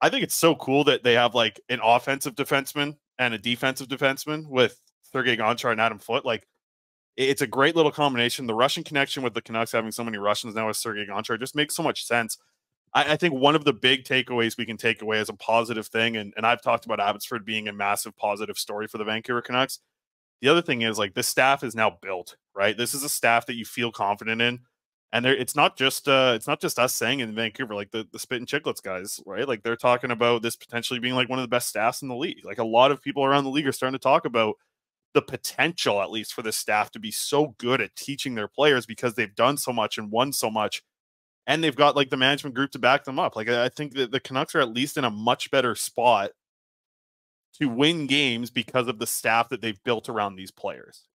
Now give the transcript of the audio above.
I think it's so cool that they have like an offensive defenseman and a defensive defenseman with Sergei Gonchar and Adam Foote. Like it's a great little combination. The Russian connection with the Canucks having so many Russians now with Sergei Gonchar just makes so much sense. I, I, think one of the big takeaways we can take away as a positive thing, and, and I've talked about Abbotsford being a massive positive story for the Vancouver Canucks. The other thing is like this staff is now built, right? This is a staff that you feel confident in. And it's not just uh, it's not just us saying in Vancouver, like the, the Spit and Chicklets guys, right? Like they're talking about this potentially being like one of the best staffs in the league. Like a lot of people around the league are starting to talk about the potential, at least for the staff, to be so good at teaching their players because they've done so much and won so much and they've got like the management group to back them up. Like I think that the Canucks are at least in a much better spot to win games because of the staff that they've built around these players.